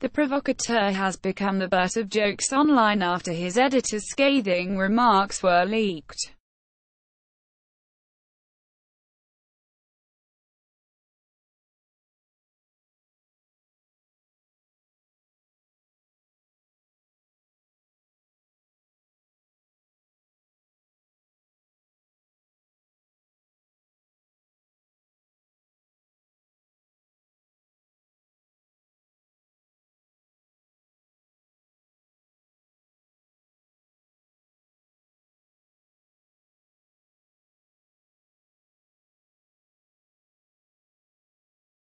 The provocateur has become the butt of jokes online after his editor's scathing remarks were leaked.